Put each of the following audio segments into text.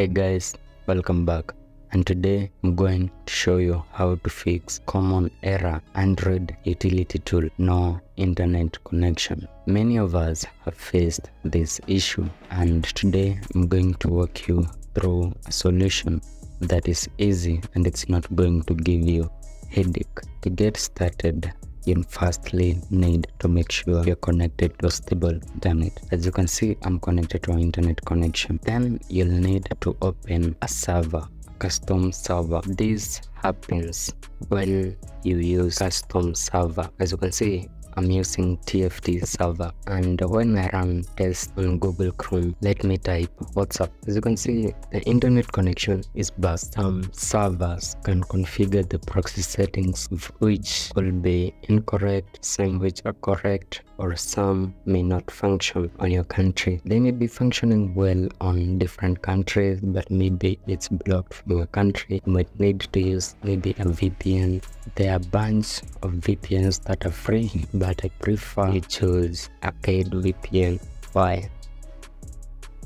Hey guys, welcome back. And today I'm going to show you how to fix common error Android utility tool no internet connection. Many of us have faced this issue and today I'm going to walk you through a solution that is easy and it's not going to give you headache. To get started, you firstly need to make sure you're connected to stable internet. As you can see, I'm connected to internet connection. Then you'll need to open a server, custom server. This happens when you use custom server. As you can see, I'm using TFT server and when I run test on Google Chrome, let me type WhatsApp. As you can see, the internet connection is bust. Some um, servers can configure the proxy settings which will be incorrect, some which are correct, or some may not function on your country. They may be functioning well on different countries, but maybe it's blocked from your country. You might need to use maybe a VPN. There are a bunch of VPNs that are free, but I prefer you choose a paid VPN. Why?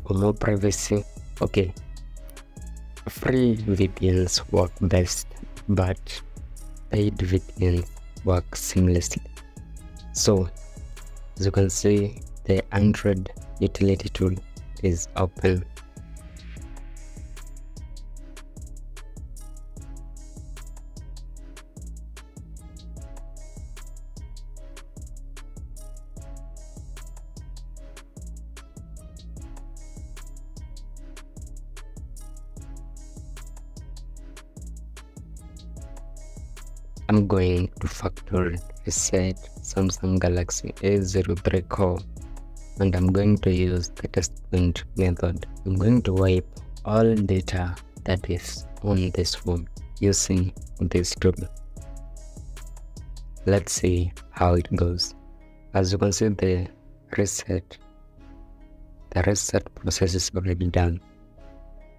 For more privacy. Okay. Free VPNs work best, but paid VPNs work seamlessly. So as you can see, the Android utility tool is open. I'm going to factory reset Samsung Galaxy A03 core and I'm going to use the test point method. I'm going to wipe all data that is on this phone using this tool. Let's see how it goes. As you can see the reset, the reset process is already done.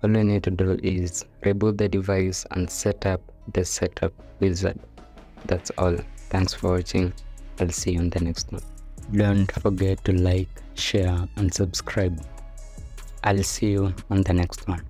All you need to do is reboot the device and set up the setup wizard. That's all. Thanks for watching. I'll see you on the next one. Don't forget to like, share, and subscribe. I'll see you on the next one.